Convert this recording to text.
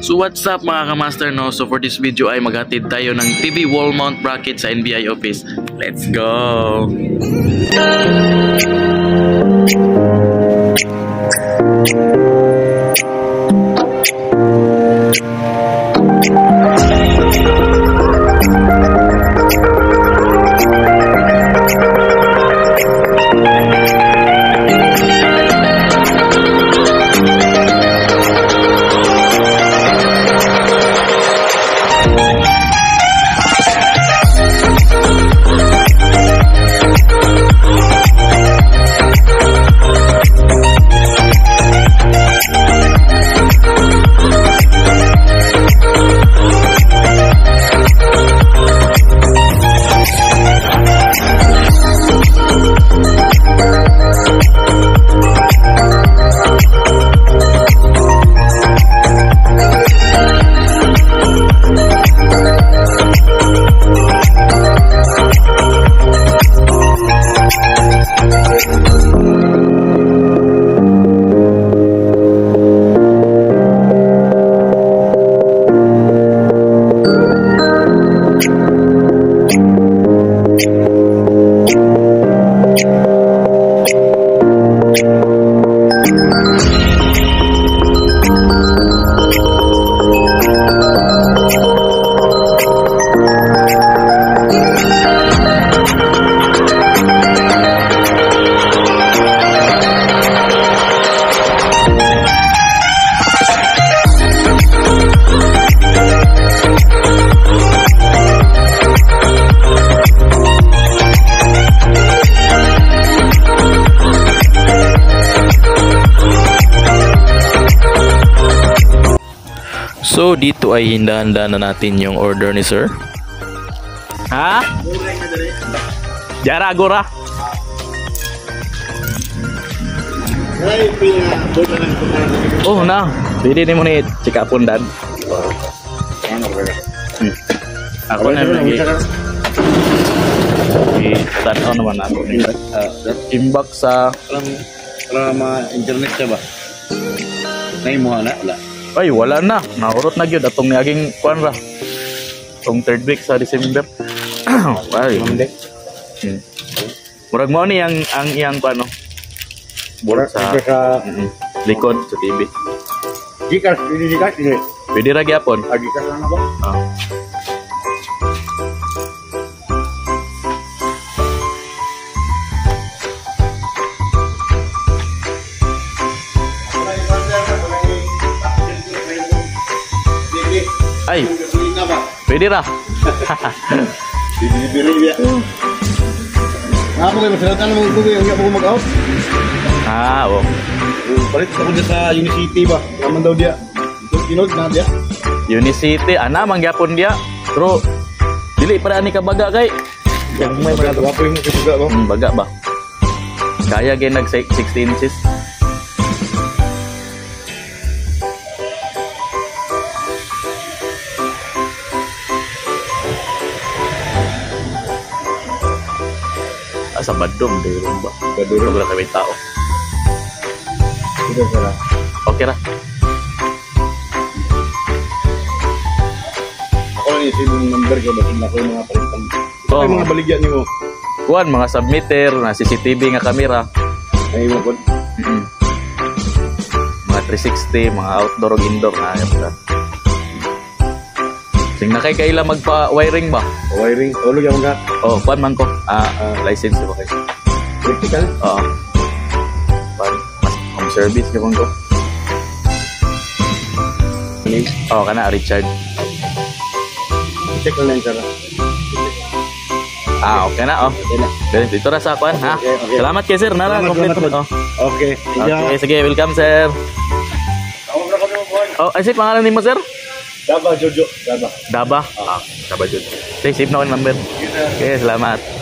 So what's up mga kamaster no? So for this video ay maghatid tayo ng TV wall mount bracket sa NBI office. Let's go! So dito ay handa-handa na natin yung order ni sir. Ha? Jara kumain. Oh na. Pwede ni mo ni chika pundan. Hmm. Ako na lagi. Tanaw naman ako. Imbak sa Alam, para ma-internet siya ba? Nay mo na, wala. Ay wala na. Naurot na gyud atong niaging kuan ra. Tong third week sa December. ay. Hmm. Murag mo ni ang ang iyang kuan no. Bulat sa sa Mm-mm. likod sa TV. Hindi Gcash, hindi. Pwede ra gyapon. Ah, lang na ba? Ah. Ay, pwede ra. Bibili dia. Nga mo kayo, masalatan mo ko kayo, nga mo mag-out. ah, oh. Ako sa Unicity ba? Naman daw dia. Na dia. Unicity, ana dia. Pero dili para ani ka baga kay. Yang may mga ba? Baga ba? Kaya gay nag 16 inches. Sa badong, di rin ba? Badong wala kami tao. Ito sila. Okay ra. Ako lang isip yung number ko, batin ako mga palitan. Ito Oh. yung mga baligyan niyo. Kuan mga submitter, na CCTV nga kamera. Ay mo po. Mm-mm. Mga 360, mga outdoor ug indoor na ayap na kay kaila magpa-wiring ba? Wiring. Tulog yung mga Oh, kuan man ko. Ah, ah, license ko kay. electrical. Oo. Kuan, mas home service ko ko. Oh, kana Richard. Check lang sir. Ah, okay na oh. Okay na. Dito, dito ra sa kuan ha. Okay, okay. Salamat kay sir, nara complete oh. Okay. Okay, sige, welcome sir. Mo Oh, ay si pangalan nimo sir? Daba Jojo. Daba. Daba. Ah, Daba jud. Sige, save na ko yung number. Okay, salamat.